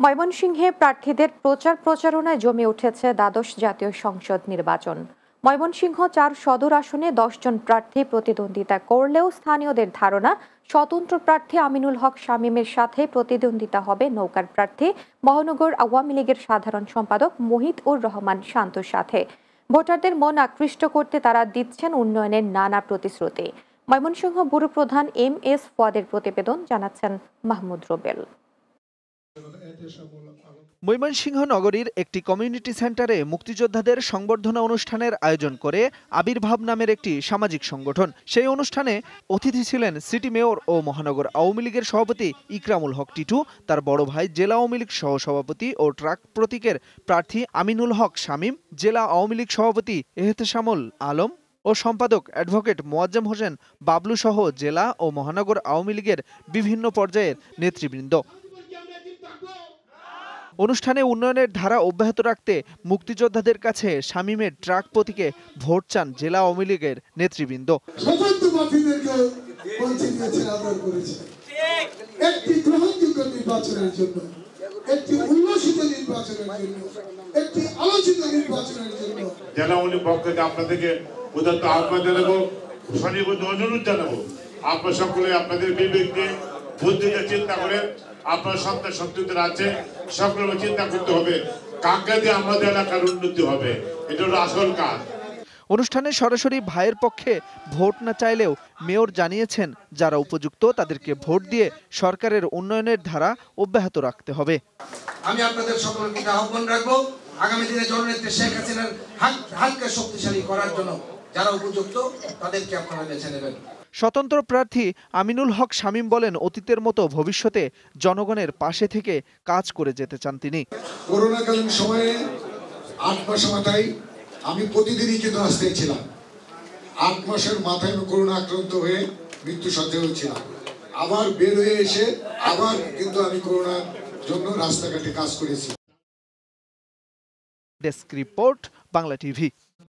ময়মনসিংহে প্রার্থীদের প্রচার প্রচারণায় জমে উঠেছে দ্বাদশ জাতীয় সংসদ নির্বাচন। ময়মনসিংহ চার সদর আসনে দশজন প্রার্থী প্রতিদ্বন্দ্বিতা করলেও স্থানীয়দের ধারণা, স্বতন্ত্র প্রার্থী আমিনুল হক শামীমের সাথে প্রতিদ্বন্দ্বিতা হবে নৌকার প্রার্থী। মহানগর আওয়ামী লীগের সাধারণ সম্পাদক মোহিত উর রহমান শান্তর সাথে। ভোটারদের মন আকৃষ্ট করতে তারা দিচ্ছেন উন্নয়নের নানা প্রতিশ্রুতি। ময়মনসিংহ ব্যুরো প্রধান এম এস ফোয়াদের প্রতিবেদন জানাচ্ছেন মাহমুদ রোবেল। ময়মনসিংহ নগরীর একটি কমিউনিটি সেন্টারে মুক্তিযোদ্ধাদের সংবর্ধনা অনুষ্ঠানের আয়োজন করে আবির্ভাব নামের একটি সামাজিক সংগঠন। সেই অনুষ্ঠানে অতিথি ছিলেন সিটি মেয়র ও মহানগর আওয়ামী লীগের সভাপতি ইকরামুল হক টিটু, তার বড় ভাই জেলা আওয়ামী লীগ সহসভাপতি ও ট্রাক প্রতীকের প্রার্থী আমিনুল হক শামীম, জেলা আওয়ামী লীগ সভাপতি এহতেশামুল আলম ও সম্পাদক অ্যাডভোকেট মোয়াজ্জেম হোসেন বাবলু সহ জেলা ও মহানগর আওয়ামী লীগের বিভিন্ন পর্যায়ের নেতৃবৃন্দ। অনুষ্ঠানে উন্নয়নের ধারা অব্যাহত রাখতে মুক্তিযোদ্ধাদের কাছে শামীমের ট্রাক প্রতীকে ভোট চান জেলা আওয়ামী লীগের নেতৃবৃন্দ। স্বতন্ত্র প্রার্থীদেরকে মঞ্চে দিয়েছেন আদর করেছেন একটি গ্রহণযোগ্য নির্বাচনের জন্য একটি উল্লসিত নির্বাচনের জন্য একটি আলোচিত নির্বাচনের জন্য। জেলা উনি পক্ষ থেকে আপনাদেরকে উদাত্ত আহ্বান জানাব স্বনির্বদ্ধ অনুরোধ জানাব আপনার সকলে আপনাদের বিবেককে বুদ্ধিতে চিন্তা করে আপনার সন্তান সন্তানদের আছে সকলে চিন্তা করতে হবে কাকে দিয়ে আমাদের এলাকার উন্নতি হবে এটা হলো আসল কাজ। অনুষ্ঠানে সরাসরি ভাইয়ের পক্ষে ভোট না চাইলেও মেয়র জানিয়েছেন যারা উপযুক্ত তাদেরকে ভোট দিয়ে সরকারের উন্নয়নের ধারা অব্যাহত রাখতে হবে। আমি আপনাদের প্রতি আহ্বান রাখব আগামী দিনে জননেত্রী শেখ হাসিনার হাতকে শক্তিশালী করার জন্য যারা উপযুক্ত তাদেরকে আপনারা বেছে নেবেন। স্বতন্ত্র প্রার্থী আমিনুল হক শামীম বলেন অতীতের মতো ভবিষ্যতে জনগণের পাশে থেকে কাজ করে যেতে চান তিনি। করোনাকালীন সময়ে আট মাস মাথায় আমি প্রতিদিনই কিন্তু রাস্তায় ছিলাম। আট মাসের মাথায় আমি করোনা আক্রান্ত হয়ে মৃত্যু হয়েছিলাম আবার বের হয়ে এসে আবার কিন্তু আমি করোনার জন্য রাস্তাঘাটে কাজ করেছি। Desk report Bangla TV.